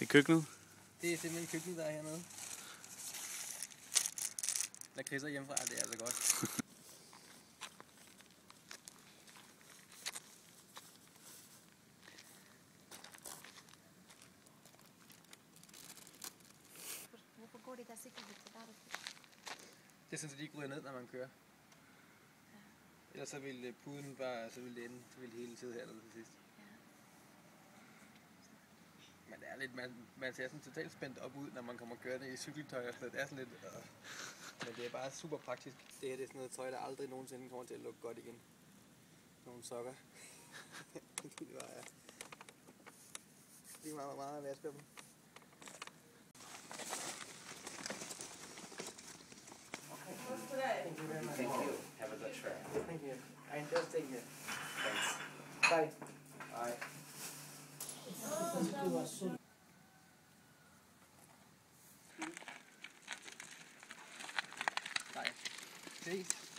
Det køkkenet. Det er simpelthen køkkenet, der er hernede. Lakridser hjemmefra, det er altså godt. Hvorfor går det der sikkerhed til dig? Det er sådan, at de ikke ryger ned, når man kører. Ellers så ville øh, puden bare, så ville det ende, så ville det hele tiden hernede til sidst. Men det er lidt, man, man ser sådan totalt spændt op ud, når man kommer kørende i cykeltøj og sådan noget. Det er sådan lidt, øh. Men det er bare super praktisk. Det her det er sådan noget tøj, der aldrig nogensinde kommer til at lukke godt igen. Nogle sokker. det var, ja. Det er meget, meget at vaske dem. Thank you very much. Thank you. Have a good trip. Thank you. I just take it. Thanks. Bye. Bye. Nej. Peace.